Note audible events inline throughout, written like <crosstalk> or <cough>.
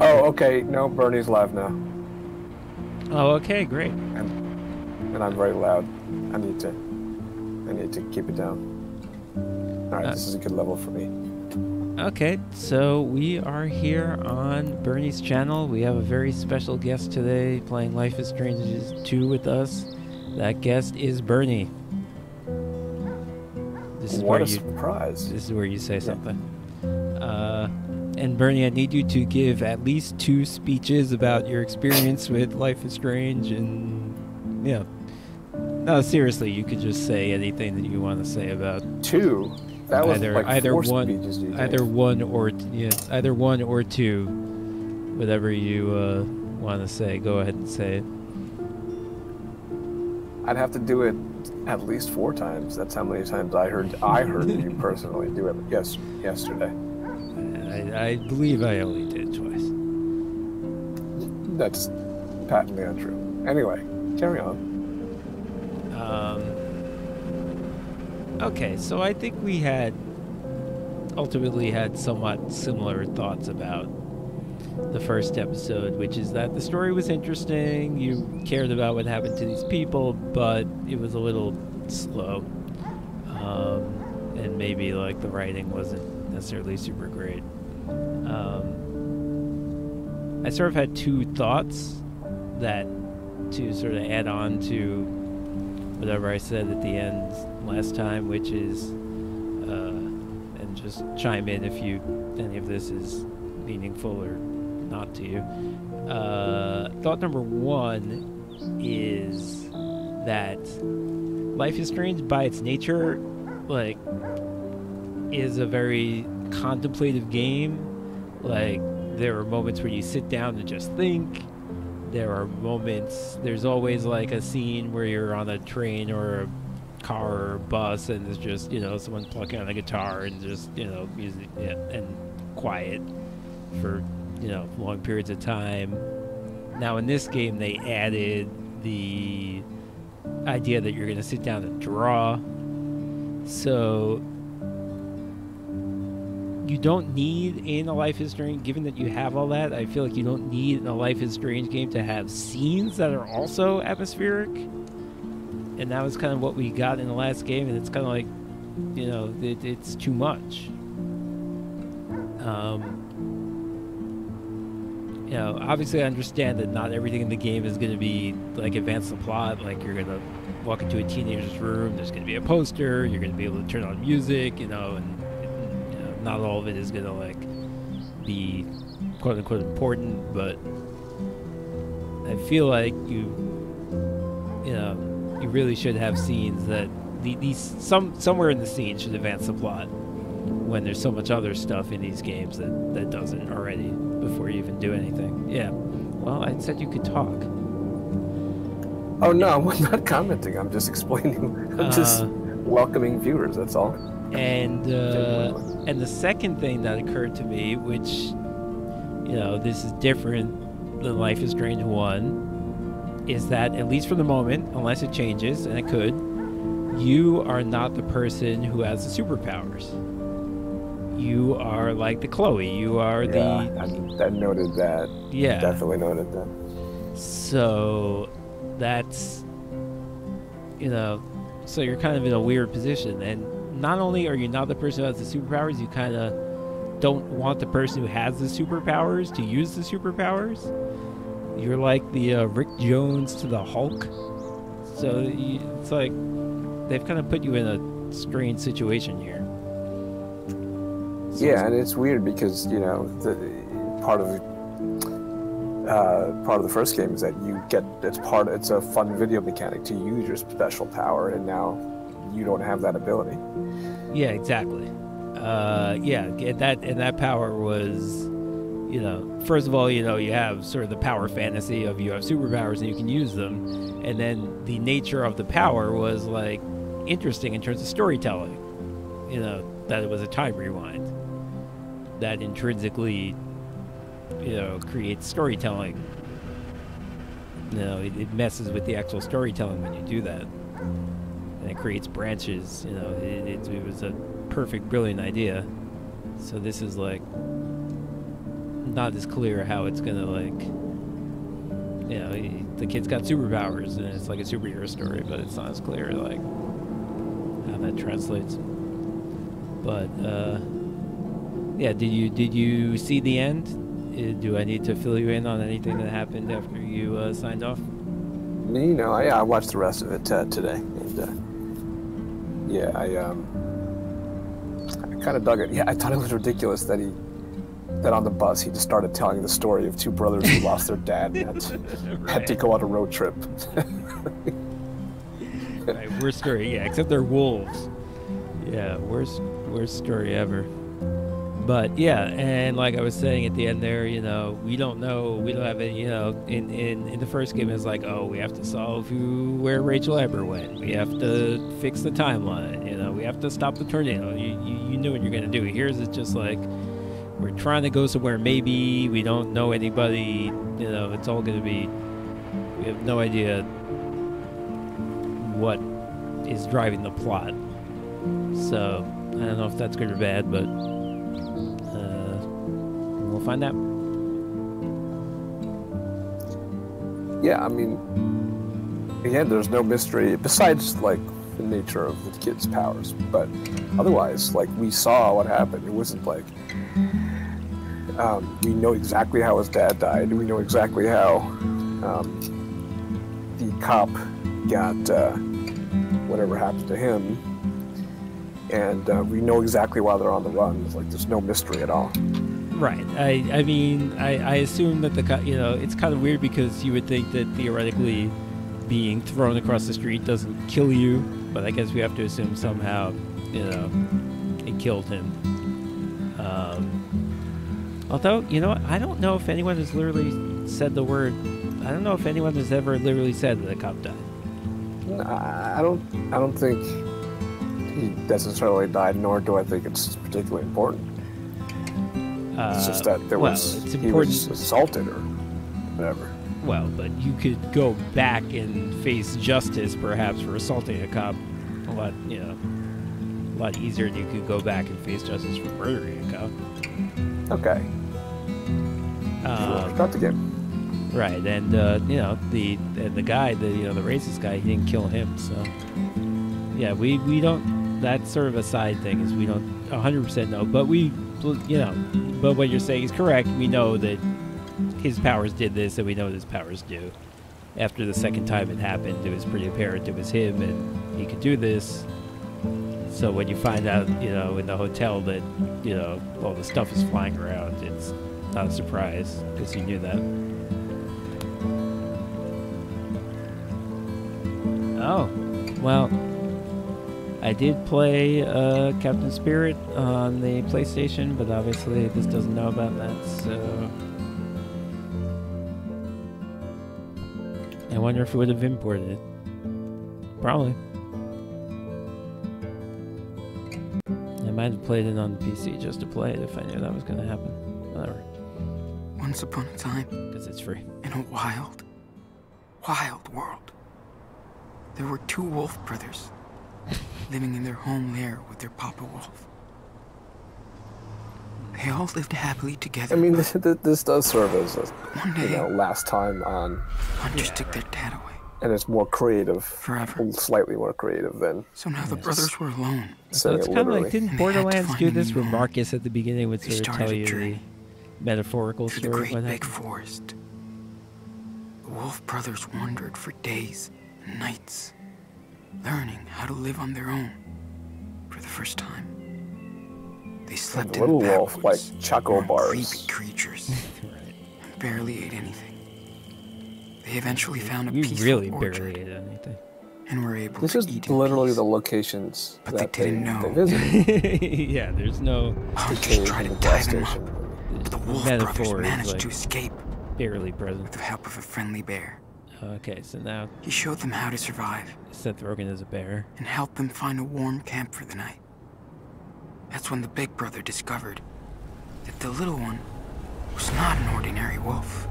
Oh, okay. No, Bernie's live now, Oh, okay, great. and and I'm very loud. I need to. I need to keep it down. All right, Uh, this is a good level for me. Okay, so we are here on Bernie's channel. We have a very special guest today playing Life is Strange 2 with us. That guest is Bernie. This is What where a you surprise! this is where you say something. And Bernie, I need you to give at least two speeches about your experience with Life is Strange and yeah. No, seriously, you could just say anything that you want to say about Two. That was either like either one speeches either one or yeah, either one or two whatever you uh, want to say go ahead and say it I'd have to do it at least four times. That's how many times I heard I heard you <laughs> personally do it. Yes, yesterday. I, I believe I only did twice That's patently untrue. Anyway, carry on. um, okay so I think we had ultimately had somewhat similar thoughts about the first episode, which is that the story was interesting. You cared about what happened to these people, but it was a little slow. Um, and maybe like the writing wasn't necessarily super great. Um, I sort of had two thoughts that to sort of add on to whatever I said at the end last time, which is, uh, and just chime in if you any of this is meaningful or not to you. Uh, thought number one is that Life is Strange by its nature, like, is a very contemplative game. Like, there are moments where you sit down and just think. There are moments, there's always like a scene where you're on a train or a car or a bus and it's just, you know, someone plucking on a guitar and just, you know, music yeah, and quiet for you know long periods of time. Now in this game they added the idea that you're going to sit down and draw. So you don't need in a Life is Strange, given that you have all that, I feel like you don't need in a Life is Strange game to have scenes that are also atmospheric. And that was kind of what we got in the last game, and it's kind of like, you know, it, it's too much. Um, you know, obviously I understand that not everything in the game is going to be like advance the plot. Like you're going to walk into a teenager's room, there's going to be a poster, you're going to be able to turn on music, you know, and not all of it is going to like be quote unquote important, but I feel like you, you know, you really should have scenes that these some somewhere in the scene should advance the plot when there's so much other stuff in these games that that doesn't already before you even do anything. Yeah. Well, I said you could talk. Oh no, I'm <laughs> not commenting. I'm just explaining. I'm just Uh, welcoming viewers. That's all. And uh, and the second thing that occurred to me, which you know, this is different than Life is Strange one, is that at least for the moment, unless it changes, and it could, you are not the person who has the superpowers. You are like the Chloe. You are yeah, the I, I noted that. yeah. Definitely noted that. So that's you know, so you're kind of in a weird position and not only are you not the person who has the superpowers, you kind of don't want the person who has the superpowers to use the superpowers. You're like the uh, Rick Jones to the Hulk. So you, it's like they've kind of put you in a strange situation here. So Yeah, and it's weird because you know the part of uh, part of the first game is that you get it's part it's a fun video mechanic to use your special power, and now you don't have that ability. Yeah, exactly. Uh, yeah, and that and that power was, you know, first of all, you know, you have sort of the power fantasy of you have superpowers and you can use them, and then the nature of the power was like interesting in terms of storytelling. You know, that it was a time rewind that intrinsically, you know, creates storytelling. You know, it, it messes with the actual storytelling when you do that and it creates branches. You know, it, it, it was a perfect, brilliant idea. So this is like not as clear how it's gonna like. You know, he, the kid's got superpowers, and it's like a superhero story, but it's not as clear like how that translates. But uh, yeah, did you did you see the end? Uh, Do I need to fill you in on anything that happened after you uh, signed off? You know, I, I watched the rest of it uh, today, and uh, yeah, I um, I kind of dug it. Yeah, I thought it was ridiculous that he that on the bus he just started telling the story of two brothers who lost their dad and had to, <laughs> had to go on a road trip. right, worst story, yeah, except they're wolves. Yeah, worst worst story ever. But yeah, and like I was saying at the end there, you know, we don't know, we don't have any, you know, in in, in the first game it's like, oh, we have to solve who where Rachel Amber went. We have to fix the timeline. You know, we have to stop the tornado. You you, you know what you're gonna do. Here's it's just like we're trying to go somewhere. Maybe we don't know anybody. You know, it's all gonna be. We have no idea what is driving the plot. So I don't know if that's good or bad, but uh, we'll find out. yeah, I mean, again, there's no mystery besides like the nature of the kid's powers, but otherwise, like we saw what happened. It wasn't like um, we know exactly how his dad died. We know exactly how um, the cop got uh, whatever happened to him, and uh, we know exactly why they're on the run. It's like there's no mystery at all. Right. I I mean I, I assume that the you know it's kind of weird because you would think that theoretically being thrown across the street doesn't kill you, but I guess we have to assume somehow you know it killed him. Um, although you know? I don't know if anyone has literally said the word. I don't know if anyone has ever literally said that the cop died. I don't. I don't think he necessarily died, nor do I think it's particularly important. Uh, It's just that there well, was it's he was assaulted or whatever. Well, but you could go back and face justice, perhaps, for assaulting a cop a lot, you know, a lot easier than you could go back and face justice for murdering a cop. Okay, Um, start the game. right, and uh, you know the and the guy, the you know the racist guy, he didn't kill him, so yeah, we we don't. That's sort of a side thing, is we don't 100% know, but we, you know, but what you're saying is correct. We know that his powers did this, and we know his powers do. After the second time it happened, it was pretty apparent it was him, and he could do this. So when you find out, you know, in the hotel that, you know, all the stuff is flying around, it's not a surprise because you knew that. Oh, well, I did play uh, Captain Spirit on the PlayStation, but obviously this doesn't know about that, so. I wonder if it would have imported it. Probably. I might have played it on the PC just to play it if I knew that was going to happen. Whatever, Once upon a time, because it's free. in a wild, wild world, there were two wolf brothers living in their home lair with their papa wolf. They all lived happily together. I mean, <laughs> this, this does serve as a one you day, know last time on, hunters took their dad away and it's more creative, forever. slightly more creative than So now the Yes. brothers were alone. So it's it kind of like, didn't And they had to Borderlands do this new where. Marcus at the beginning would sort of tell you the metaphorical through the story great of big happened? forest. The wolf brothers wandered for days and nights, learning how to live on their own for the first time. They slept in little the wolf, like backwoods, choco bars. creepy creatures, <laughs> Right. and barely ate anything. They eventually found a You peaceful really orchard barely ate anything. and were able This to is eat in literally the locations But they that they, didn't know. they visited. <laughs> yeah, there's no oh, The Hunters cave tried to the gas tie them up, but the wolf brothers managed like to escape barely present. with the help of a friendly bear. Okay, so now He showed them how to survive Seth Rogen is a bear. and helped them find a warm camp for the night. That's when the big brother discovered that the little one was not an ordinary wolf,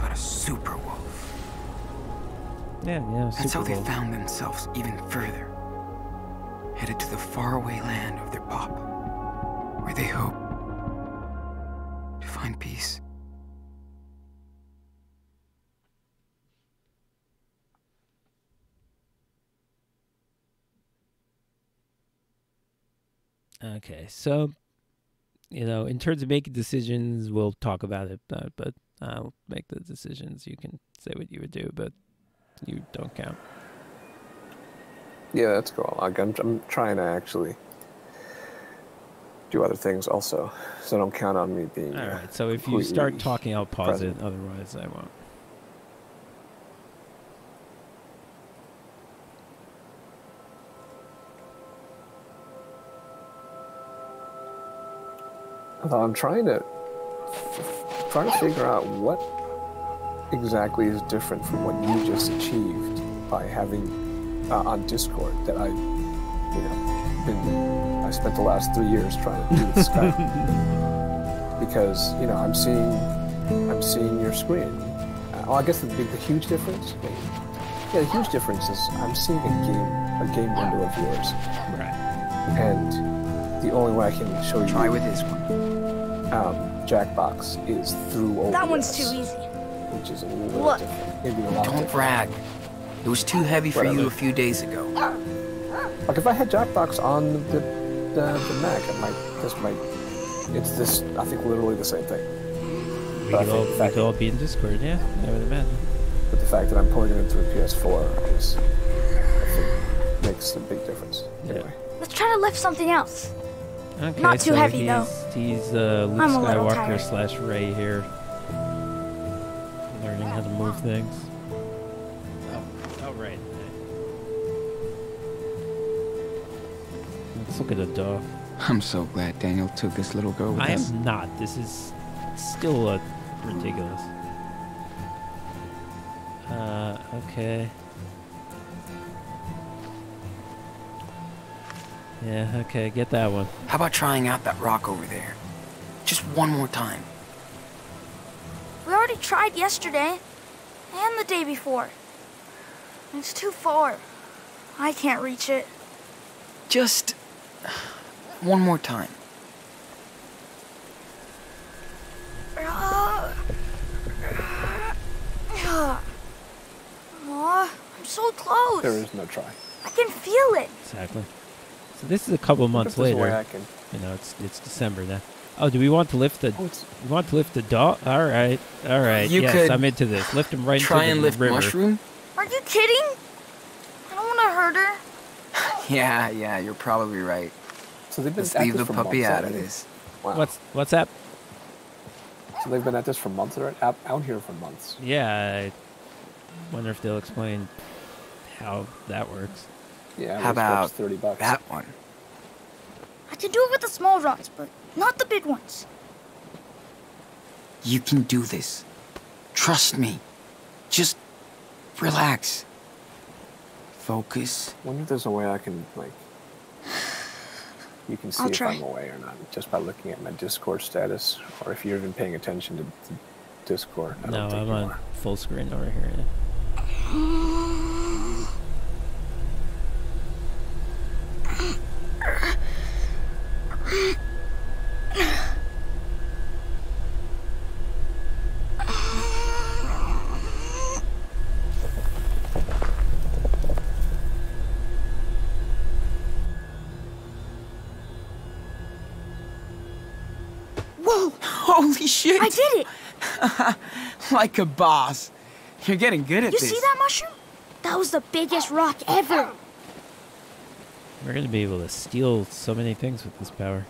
but a super wolf. Yeah, yeah. super That's how Super they found themselves even further, headed to the faraway land of their pop, where they hope to find peace. Okay, so you know, in terms of making decisions, we'll talk about it, uh, but I'll make the decisions. You can say what you would do, but you don't count. Yeah, that's cool. Like, I'm, I'm trying to actually do other things also, so don't count on me being. All uh. So if you start talking, I'll pause present. it. Otherwise, I won't. I'm trying to trying to figure out what exactly is different from what you just achieved by having uh, on Discord that I, you know, been I spent the last three years trying to do with Skype <laughs> because you know I'm seeing I'm seeing your screen. Uh, well, I guess the big, the huge difference. maybe. Yeah, the huge difference is I'm seeing a game a game window of yours, Right. and the only way I can show you Try with this one. um, Jackbox is through OBS. That one's too easy. Which is a little Look. different. Maybe a lot Don't different. brag. It was too heavy for you a few days ago. Like if I had Jackbox on the the, the Mac, it might this might it's this I think literally the same thing. We But I could think all the we fact could all be in Discord. Yeah, I would imagine. But the fact that I'm pulling it into a PS4 is I think makes a big difference. Yeah. Anyway. Let's try to lift something else. Okay, Not too so heavy, he's, though. He's uh, Luke I'm a little Skywalker tired. slash Rey here, learning how to move things. Oh, oh right. Let's look at a dog. I'm so glad Daniel took this little girl with I us. am not. This is still uh, ridiculous. Uh, okay. Yeah, okay, get that one. How about trying out that rock over there? Just one more time. We already tried yesterday and the day before. It's too far. I can't reach it. Just one more time. Aw, I'm so close. There is no try. I can feel it. Exactly. So this is a couple months If there's a way later. You know, it's it's December now. Oh, do we want to lift the? Oh, We want to lift the dog. All right, all right. You yes, I'm into this. Lift him right Try into and lift river. mushroom? Are you kidding? I don't want to hurt her. <laughs> Yeah, yeah, you're probably right. so they've been Let's at leave this the for puppy months out of this. Wow. What's what's that? So they've been at this for months already. Out, out here for months. Yeah, I wonder if they'll explain how that works. Yeah. How about about thirty bucks? That one. I can do it with the small rocks, but not the big ones. You can do this. Trust me. Just relax. Focus. wonder if there's a way I can like. <sighs> You can see I'll if try. I'm away or not just by looking at my Discord status, or if you're even paying attention to, to Discord. I no, don't I'm on full screen over here. yeah. <gasps> <laughs> Holy shit! I did it! <laughs> like a boss. You're getting good at You this. You see that mushroom? That was the biggest rock ever. We're gonna be able to steal so many things with this power.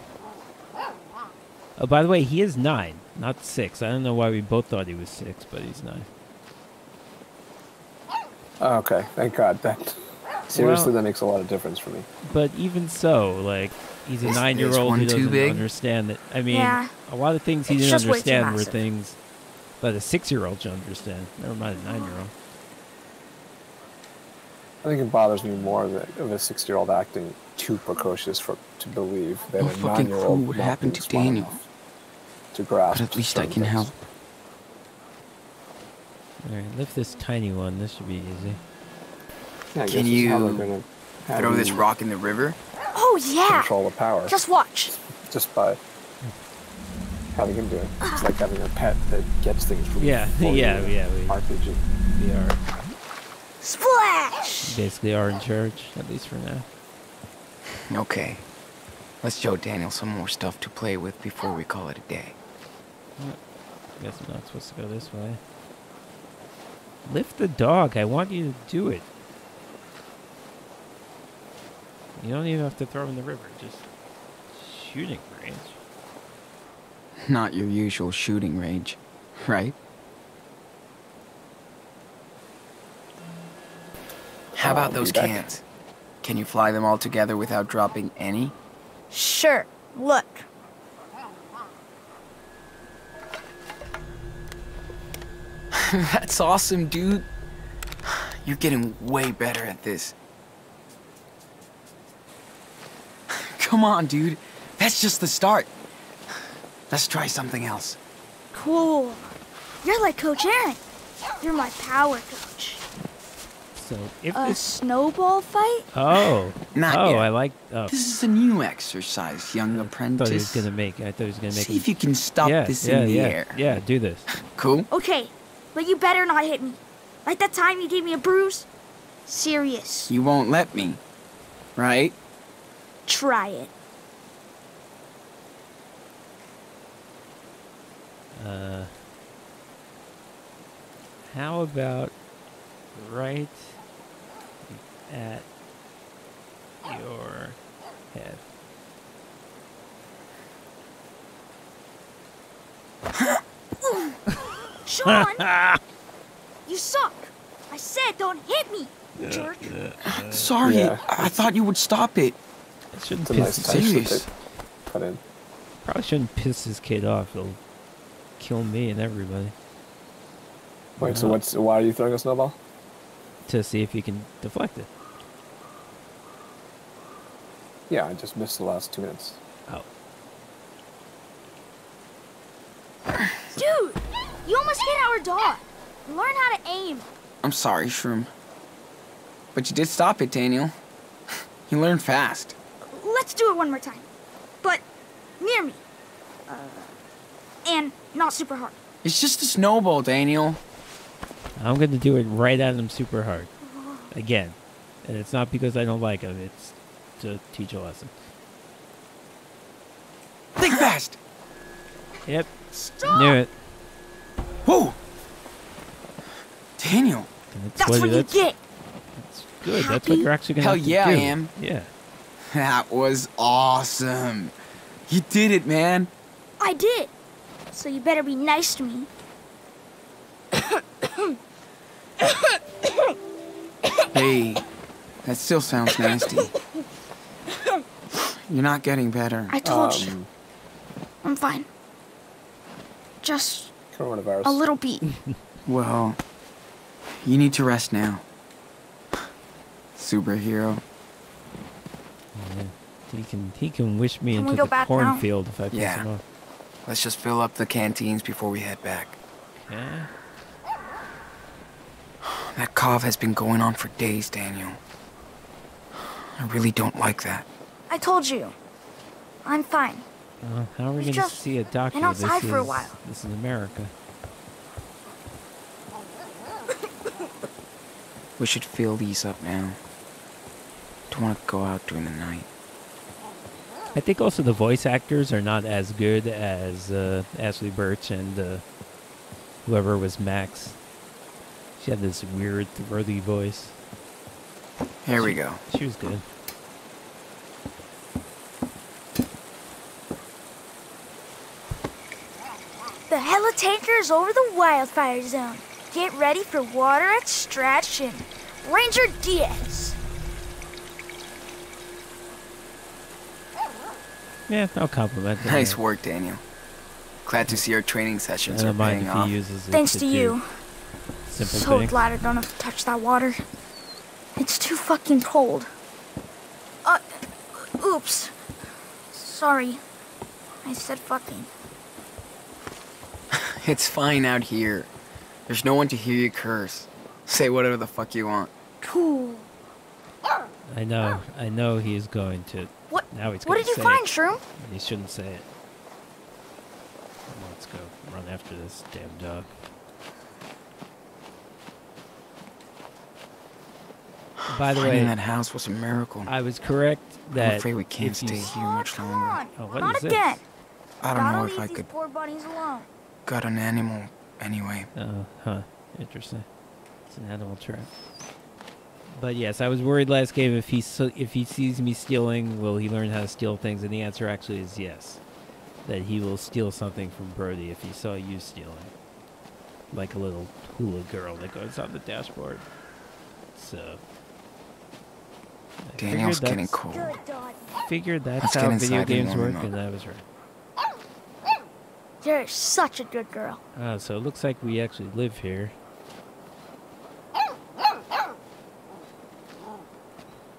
Oh, by the way, he is nine, not six. I don't know why we both thought he was six, but he's nine. Oh, okay, thank God. That seriously, Well- that makes a lot of difference for me. But even so, like, he's a Is nine-year-old who doesn't big? understand that. I mean, Yeah. a lot of things he It's didn't just way too understand were things that a six-year-old should understand. Never mind a nine-year-old. I think it bothers me more that of a six-year-old acting too precocious for to believe that No a fucking nine-year-old clue what won't happened to Daniel. to grasp. But at least I can things. help. All right, lift this tiny one. This should be easy. Yeah, Can guess this is how they're you gonna Throw this rock in the river? Oh, yeah! Control the power Just watch. just by having him do it. It's like having a pet that gets things from Yeah, for <laughs> yeah, you in yeah, we- RPG. We are Splash! basically are in charge, at least for now. Okay. Let's show Daniel some more stuff to play with before we call it a day. Guess I'm not supposed to go this way. Lift the dog. I want you to do it. You don't even have to throw in the river. Just shooting range. Not your usual shooting range, right? How about those back. cans? Can you fly them all together without dropping any? Sure. Look. <laughs> That's awesome, dude. You're getting way better at this. <sighs> Come on, dude. That's just the start. Let's try something else. Cool. You're like Coach Aaron. You're my power coach. So if A this. snowball fight? Oh. Not oh, yet. I like. Oh. This is a new exercise, young I thought he was apprentice. gonna make. I thought he was gonna make. See if you can stop yeah, this yeah, in the yeah, air. Yeah, do this. Cool? Okay, but you better not hit me. Like that time you gave me a bruise? Serious. You won't let me, right? Try it. Uh, how about right at your head? <laughs> Sean! <laughs> you suck. I said don't hit me, jerk. Sorry, Yeah. I-, I thought you would stop it. It shouldn't It's piss nice his, serious. they put in. probably shouldn't piss this kid off. He'll kill me and everybody. Wait, so Uh, what's why are you throwing a snowball? to see if he can deflect it. Yeah, I just missed the last two minutes. Oh, Dude, you almost hit our dog. Learn how to aim. I'm sorry, Shroom. But you did stop it, Daniel. <laughs> You learned fast. Let's do it one more time. But near me. Uh, and not super hard. It's just a snowball, Daniel. I'm gonna do it right at him super hard again, and it's not because I don't like him. It's to teach a lesson. Think fast. Yep, Stop! knew it. Whoa. Daniel. That's, That's what, what you that's, get. that's good. That's what you're actually gonna Hell have to yeah, I am. Yeah. That was awesome. You did it, man. I did. So you better be nice to me. <coughs> Hey, that still sounds nasty. <laughs> You're not getting better. I told you. Um, I'm fine. Just coronavirus. a little beat. <laughs> Well, you need to rest now. Superhero. yeah. He can he can wish me Can into the back now? cornfield if I piss Yeah. him off. Let's just fill up the canteens before we head back. Yeah. That cough has been going on for days, Daniel. I really don't like that. I told you. I'm fine. Well, how are we gonna see a doctor? been outside this for a is, while. This is America. We should fill these up now. Don't want to go out during the night. I think also the voice actors are not as good as uh, Ashley Burch and uh, whoever was Max. She had this weird, throaty voice. Here we go. She was good. The helitanker over the wildfire zone. Get ready for water extraction. Ranger Diaz. Yeah, I'll compliment him. Nice work, Daniel. Glad to see our training sessions are paying off. uses Thanks to, to you. Simple So things. glad I don't have to touch that water. It's too fucking cold. Uh, oops. Sorry. I said fucking. It's fine out here. There's no one to hear you curse. Say whatever the fuck you want. Cool. I know. I know he's going to. What? Now he's What gonna what did you find, it. Shroom? He shouldn't say it. Let's go run after this damn dog. By the Finding way, that house was a miracle. I was correct that. I'm afraid we can't stay here oh, much longer. on. Oh, what Not is this? I don't Gotta know if I these could poor bunnies alone. Gut an animal anyway. Oh, huh. Interesting. It's an animal trap. But yes, I was worried last game if he if he sees me stealing, will he learn how to steal things? And the answer actually is yes. That he will steal something from Brody if he saw you stealing. Like a little hula girl that goes on the dashboard. So. I Daniel's getting cold. Good. Figured that's Let's how video games work, him and up. I was right. You're such a good girl. Ah, so it looks like we actually live here.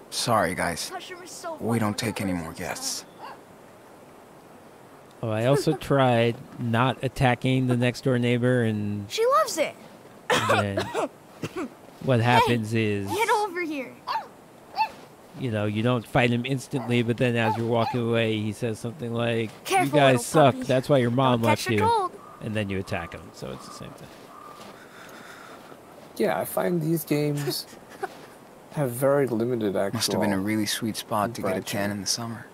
Sorry, guys. So We don't take any more guests. Oh, I also <laughs> tried not attacking the next door neighbor, and She loves it. then <coughs> what happens is, Get over here. You know, you don't fight him instantly, but then as you're walking away, he says something like, "You guys suck. puppy. That's why your mom Don't left you." cold. And then you attack him, so it's the same thing. Yeah, I find these games <laughs> have very limited actual. Must have been a really sweet spot to get a Branching. 10 in the summer.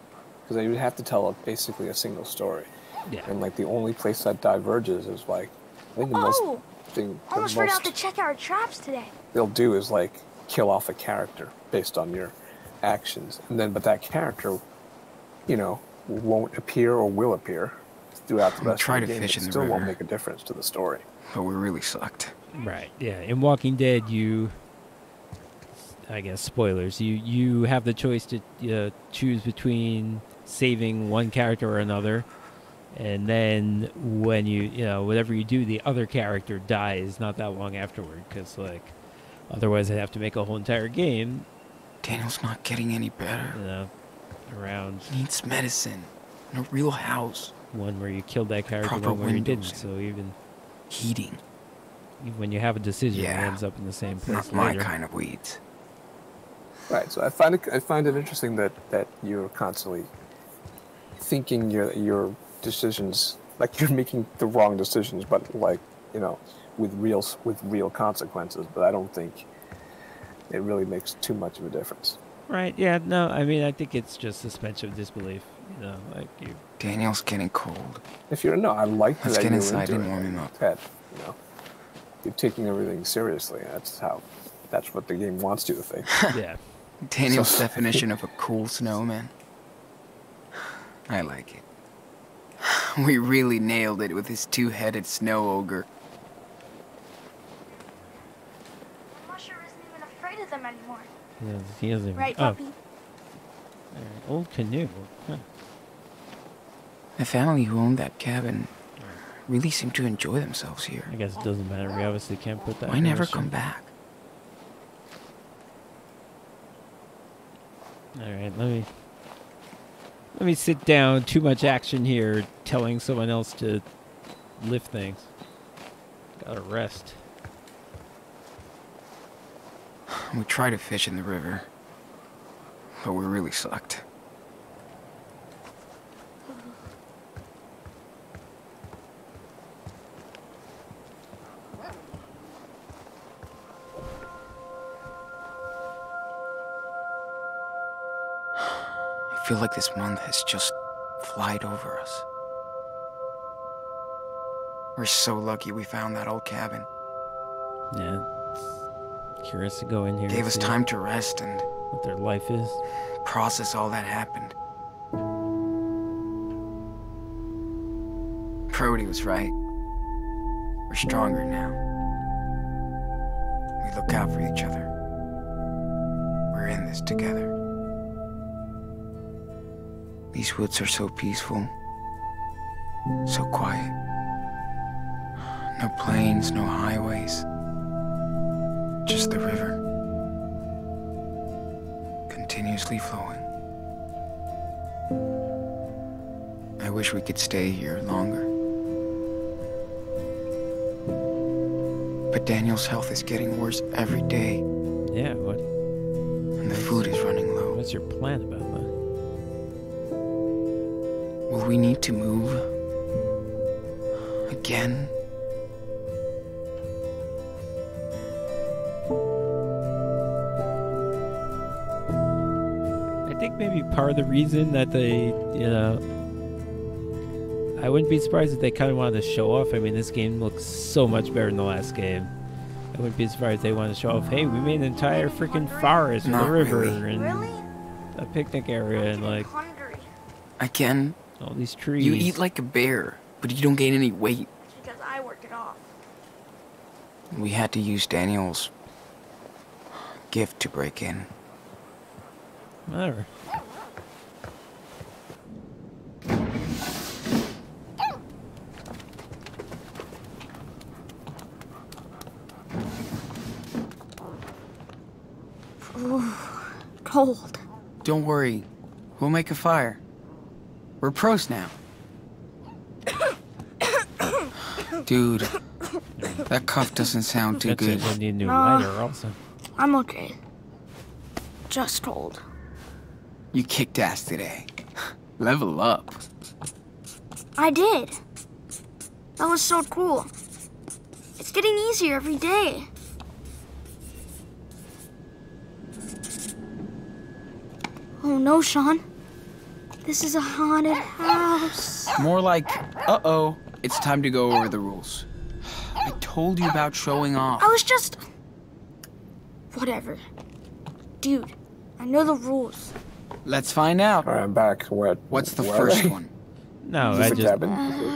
because you would have to tell a, basically a single story, Yeah. and like the only place that diverges is like I think the most Oh, thing the almost forgot to check our traps today. they'll do is like kill off a character based on your actions, and then but that character, you know, won't appear or will appear throughout the rest tried of the to game. fish It in the still won't make a difference to the story. But we really sucked. Right. Yeah. In Walking Dead, you, I guess, spoilers. You you have the choice to uh, choose between saving one character or another, and then when you you know whatever you do, the other character dies not that long afterward. Because like, otherwise, I'd have to make a whole entire game. Daniel's not getting any better. You know, around He needs medicine. And a real house. one where you killed that character, Proper one where you didn't. windows. So even Heating. when you have a decision, it ends up in the same place Not my kind of weeds. Right. So I find it I find it interesting that that you're constantly thinking your your decisions like you're making the wrong decisions, but like you know with real with real consequences. But I don't think it really makes too much of a difference. Right. Yeah. No. I mean, I think it's just suspension of disbelief. You know, like you. Daniel's getting cold. If you're no, I like Let's that get you're inside and warm him up. That you know you're taking everything seriously. That's how. That's what the game wants you to think. <laughs> Yeah. Daniel's So- definition of a cool snowman. I like it. <sighs> We really nailed it with his two-headed snow ogre. Mushroom isn't even afraid of them anymore. He doesn't- He doesn't. Right, oh, puppy? alright, old canoe. Huh. The family who owned that cabin really seemed to enjoy themselves here. I guess it doesn't matter. We obviously can't put that. Why never come show. back? All right. Let me. Let me sit down. Too much action here. Telling someone else to lift things. Gotta rest. We tried to fish in the river, but we really sucked. I feel like this month has just flied over us. We're so lucky we found that old cabin. Yeah. Curious to go in here. Gave us time to rest and What their life is. process all that happened. Brody was right. We're stronger now. We look out for each other. We're in this together. These woods are so peaceful, so quiet. No planes, no highways, just the river continuously flowing. I wish we could stay here longer. But Daniel's health is getting worse every day, Yeah. What? and the food is running low. What's your plan about that? Will we need to move? Again? Maybe part of the reason that they, you know, I wouldn't be surprised if they kind of wanted to show off. I mean, this game looks so much better than the last game. I wouldn't be surprised if they want to show off. Hey, we made an entire freaking forest and a river really. and Really? a picnic area and like hungry. can. all these trees. you eat like a bear, but you don't gain any weight. Because I worked it off. We had to use Daniel's gift to break in. Whatever. Cold. Don't worry, we'll make a fire. We're pros now. Dude, that cough doesn't sound too That's good. it. We need a new Nah. lighter also. I'm okay. Just cold. You kicked ass today. <laughs> Level up. I did. That was so cool. It's getting easier every day. Oh no, Sean. This is a haunted house. More like, uh oh, it's time to go over the rules. I told you about showing off. I was just. Whatever. Dude, I know the rules. Let's find out. All right, I'm back. Where? What's the where first they? <laughs> one? No, I just cabin?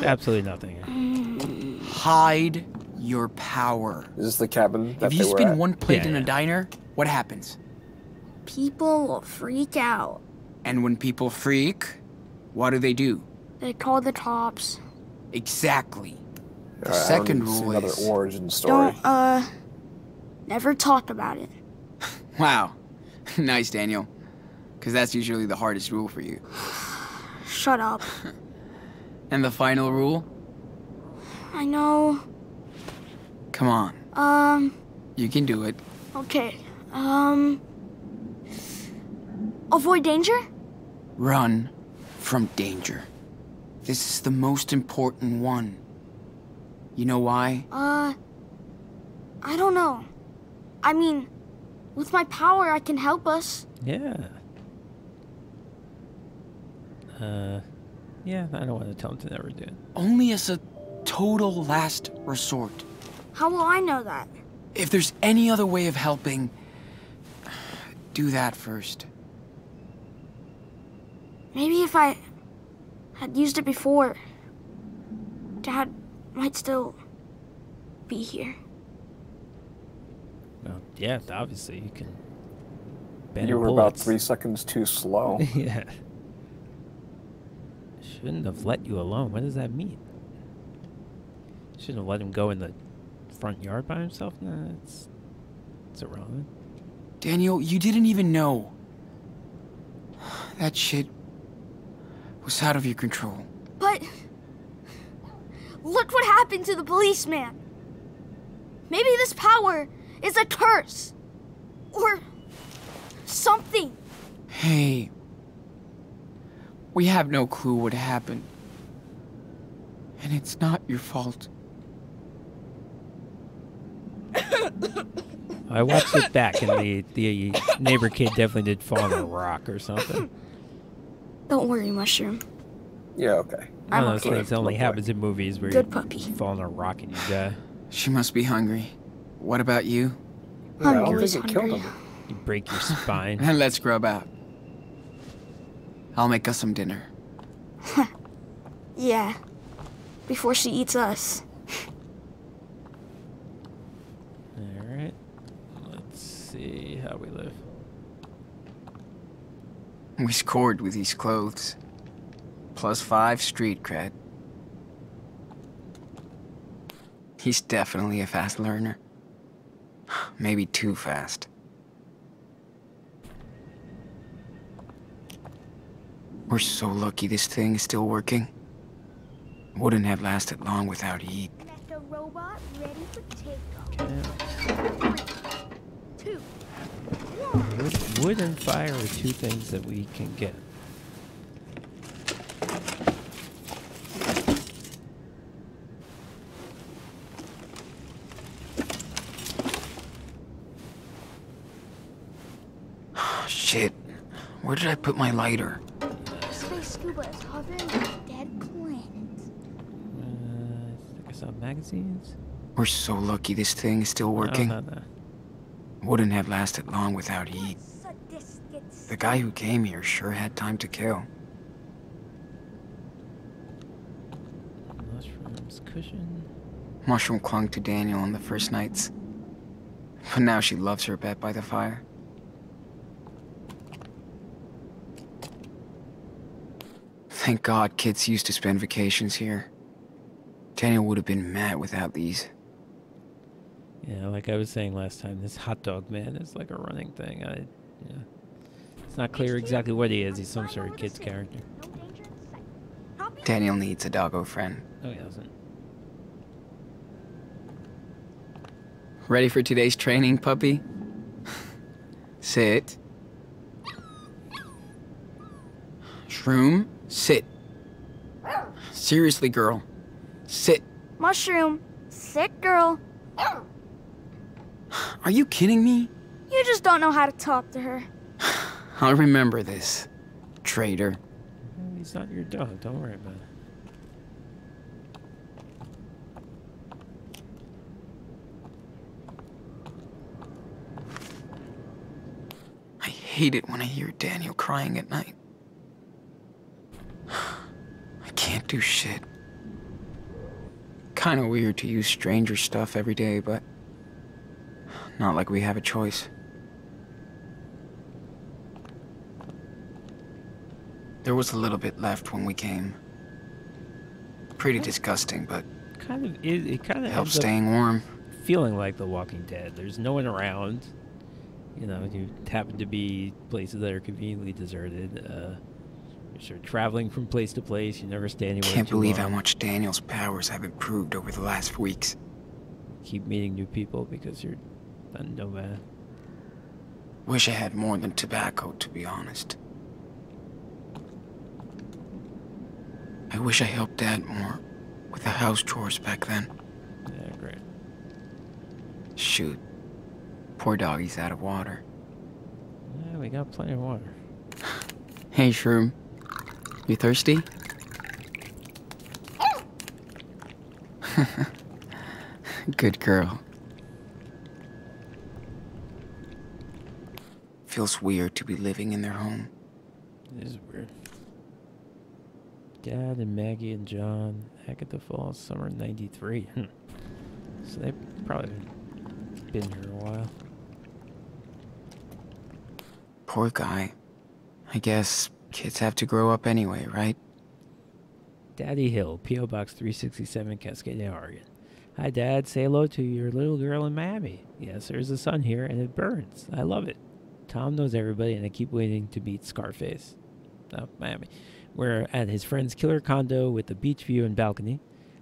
absolutely nothing. Hide your power. Is this the cabin that If you they were spin at? one plate Yeah, in a diner, what happens? People will freak out. And when people freak, what do they do? They call the cops. Exactly. The All right, I second don't see rule another is origin story. Don't, uh. Never talk about it. <laughs> wow, <laughs> nice, Daniel. Because that's usually the hardest rule for you. <sighs> Shut up. <laughs> And the final rule? I know. Come on, Um, you can do it. okay. Um. Avoid danger? Run from danger. This is the most important one. You know why? Uh. I don't know. I mean, with my power, I can help us. Yeah. Uh, yeah, I don't want to tell him to never do it. Only as a total last resort. How will I know that? If there's any other way of helping, do that first. Maybe if I had used it before, Dad might still be here. Well, yeah, obviously you can. Bend you were about three seconds too slow. <laughs> yeah. Shouldn't have let you alone. What does that mean? Shouldn't have let him go in the front yard by himself? Nah, it's it's irrelevant. Daniel, you didn't even know. That shit was out of your control. But look what happened to the policeman. Maybe this power is a curse or something. Hey, we have no clue what happened. And it's not your fault. I watched it back, and the the neighbor kid definitely did fall on a rock or something. Don't worry, Mushroom. Yeah, okay. One I'm of those okay. things that only happens in movies where Good you puppy. fall on a rock and you die. She must be hungry. What about you? Yeah, I I'm don't always think it killed him. You break your spine. And <laughs> let's grub out. I'll make us some dinner. <laughs> Yeah. Before she eats us. Alright. Let's see how we live. We scored with these clothes. Plus five street cred. He's definitely a fast learner. Maybe too fast. We're so lucky this thing is still working. Wouldn't have lasted long without heat. Mecha robot ready for takeoff. Two. Wood, wood and fire are two things that we can get. <sighs> Shit. Where did I put my lighter? Space Scuba is hovering over dead planets. Uh, I saw magazines. We're so lucky this thing is still working. No, no, no. Wouldn't have lasted long without heat. The guy who came here sure had time to kill. Mushrooms, cushion. Mushroom clung to Daniel on the first nights. But now she loves her bed by the fire. Thank God kids used to spend vacations here. Daniel would have been mad without these. Yeah, like I was saying last time, this hot dog man is like a running thing. I, yeah. It's not clear exactly what he is. He's some sort of kid's character. No danger in sight. Copy? Daniel needs a doggo friend. No, he doesn't. Ready for today's training, puppy? Sit. Shroom, sit. Seriously, girl. Sit. Mushroom. Sit, girl. Are you kidding me? You just don't know how to talk to her. <sighs> I'll remember this. Traitor. He's not your dog. Don't worry about it. I hate it when I hear Daniel crying at night. I can't do shit. Kinda weird to use stranger stuff every day, but not like we have a choice. There was a little bit left when we came. Pretty disgusting, but Kind of, it, it kind of helps staying warm. feeling like The Walking Dead. There's no one around. You know, you happen to be places that are conveniently deserted. Uh, you're sort of traveling from place to place. You never stay anywhere. Can't believe how much Daniel's powers have improved over the last weeks. Keep meeting new people because you're a nomad. Wish I had more than tobacco, to be honest. I wish I helped Dad more with the house chores back then. Yeah, great. Shoot. Poor doggy's out of water. Yeah, we got plenty of water. Hey, Shroom. You thirsty? <laughs> Good girl. Feels weird to be living in their home. It is weird. Dad and Maggie and John, Agatha Falls, summer '93. Hmm. <laughs> so they've probably been here a while. Poor guy. I guess kids have to grow up anyway, right? Daddy Hill, P.O. Box 367, Cascadia, Oregon. Hi, Dad. Say hello to your little girl in Miami. Yes, there's a sun here, and it burns. I love it. Tom knows everybody, and I keep waiting to meet Scarface. Oh, Miami. We're at his friend's killer condo with a beach view and balcony.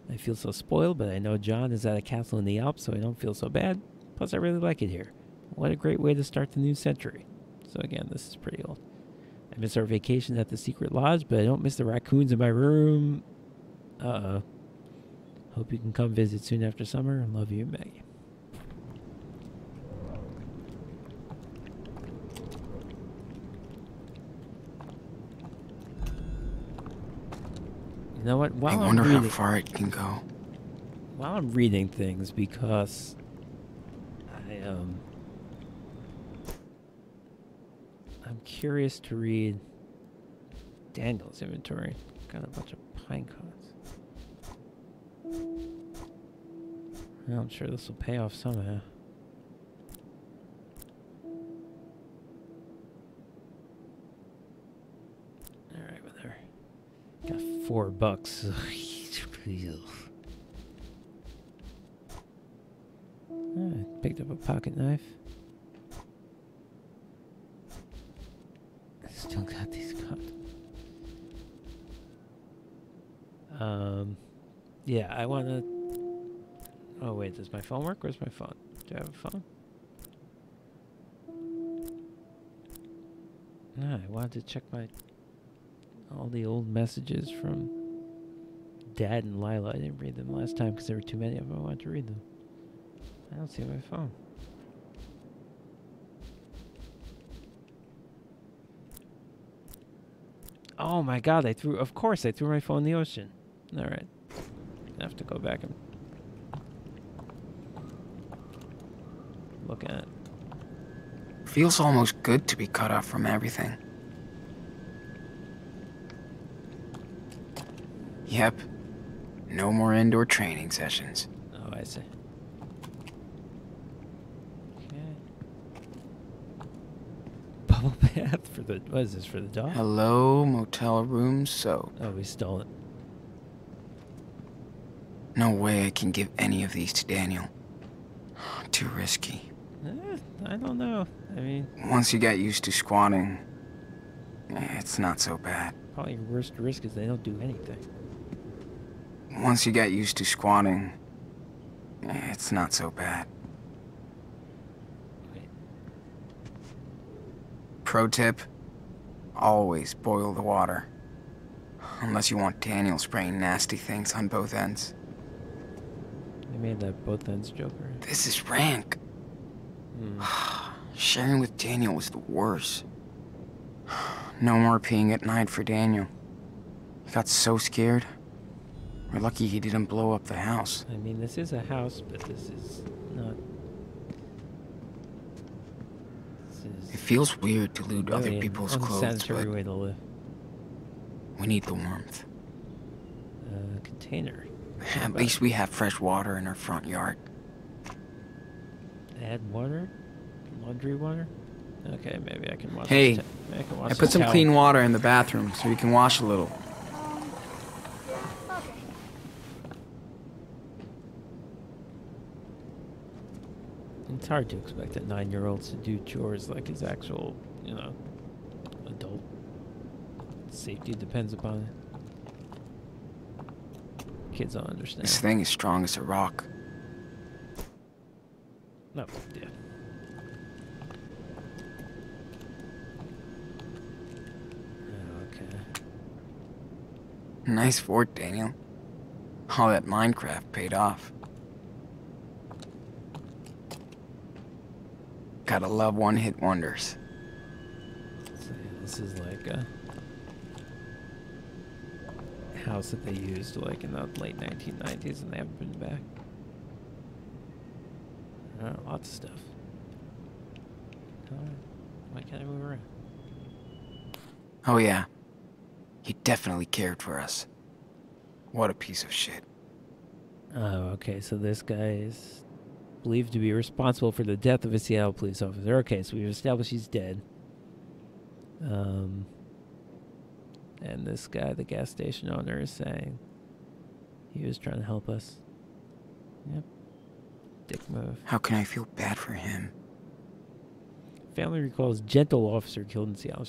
I feel so spoiled, but I know John is at a castle in the Alps, so I don't feel so bad. Plus, I really like it here. What a great way to start the new century. So, again, this is pretty old. I miss our vacation at the secret lodge, but I don't miss the raccoons in my room. Uh oh. Hope you can come visit soon after summer. Love you, Maggie. You know what? While I wonder how far it can go. while I'm reading things, because I um, I'm curious to read Daniel's inventory. Got a bunch of pine cones. I'm sure this will pay off somehow. All right, whatever. Got four bucks. <laughs> Picked up a pocket knife. Still got these cups. Um, yeah, I want to. Oh wait, does my phone work? Where's my phone? Do I have a phone? No, I wanted to check my all the old messages from Dad and Lyla. I didn't read them last time because there were too many of them. I wanted to read them. I don't see my phone. Oh my god, I threw. Of course, I threw my phone in the ocean. All right. I have to go back and look at it. Feels almost good to be cut off from everything. Yep. No more indoor training sessions. Oh, I see. Okay. Bubble <laughs> bath for the. What is this for the dog? Hello, motel room soap. Oh, we stole it. No way I can give any of these to Daniel. <gasps> Too risky. Eh, I don't know. I mean, Once you get used to squatting, eh, it's not so bad. probably your worst risk is they don't do anything. Once you get used to squatting, eh, it's not so bad. Wait. Pro tip always boil the water. Unless you want Daniel spraying nasty things on both ends. They made that both ends joke, right? This is rank. Hmm. <sighs> Sharing with Daniel was the worst. <sighs> No more peeing at night for Daniel. He got so scared. We're lucky he didn't blow up the house. I mean, this is a house, but this is not. This It is feels weird to loot other people's clothes, but way to live. we need the warmth. Uh, container. At least we have fresh water in our front yard. Add water? Laundry water? Okay, maybe I can wash Hey, I, can wash I put some towel. clean water in the bathroom so you can wash a little. It's hard to expect a nine-year-old to do chores like his actual, you know, adult. Safety depends upon it. Kids don't understand. This thing is strong as a rock. No, yeah. Okay. Nice fort, Daniel. All that Minecraft paid off. Gotta love one-hit wonders. So yeah, this is like a house that they used like in the late 1990s, and they haven't been back. Uh, lots of stuff. Alright. Why can't I move around? Oh yeah. He definitely cared for us. What a piece of shit. Oh, okay. So this guy is believed to be responsible for the death of a Seattle police officer. Okay, so we've established he's dead. Um, and this guy, the gas station owner, is saying he was trying to help us. Yep. Dick move. How can I feel bad for him? Family recalls gentle officer killed in Seattle.